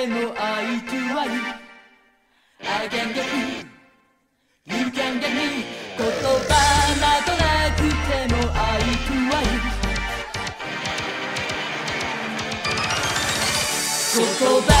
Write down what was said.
でも相手は You I can get me You can get me 言葉などなくても相手は You 言葉